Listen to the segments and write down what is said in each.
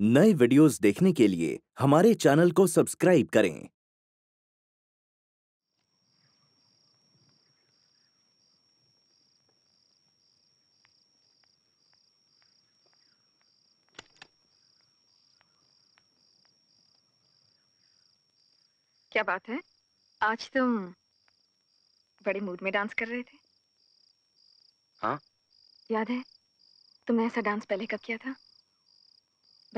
नए वीडियोस देखने के लिए हमारे चैनल को सब्सक्राइब करें। क्या बात है? आज तुम बड़े मूड में डांस कर रहे थे? हाँ। याद है तुमने ऐसा डांस पहले कब किया था?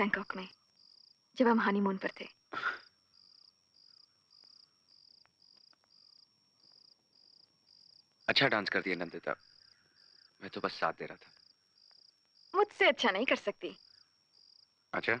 बैंकॉक में जब हम हनीमून पर थे। अच्छा डांस कर दिया नंदिता। मैं तो बस साथ दे रहा था। मुझसे अच्छा नहीं कर सकती। अच्छा?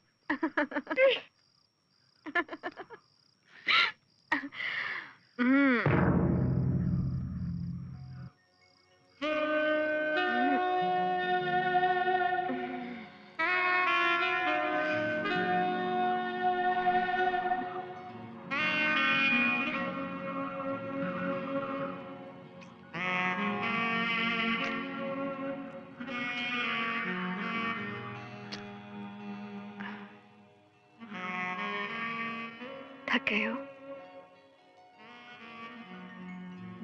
थक गए हो।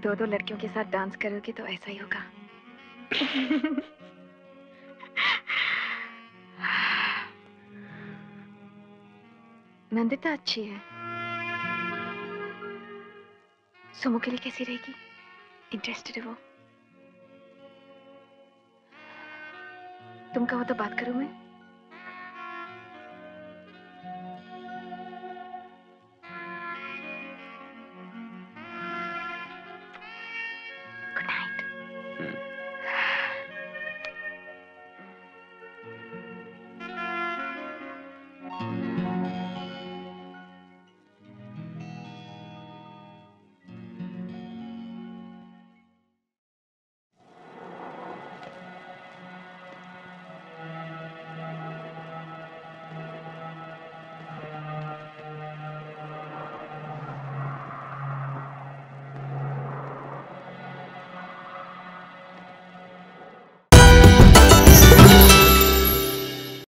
दो दो लड़कियों के साथ डांस करोगे तो ऐसा ही होगा। नंदिता अच्छी है। सुमो के लिए कैसी रहेगी? इंटरेस्टेड है वो। तुम कहो तो बात करूँ मैं?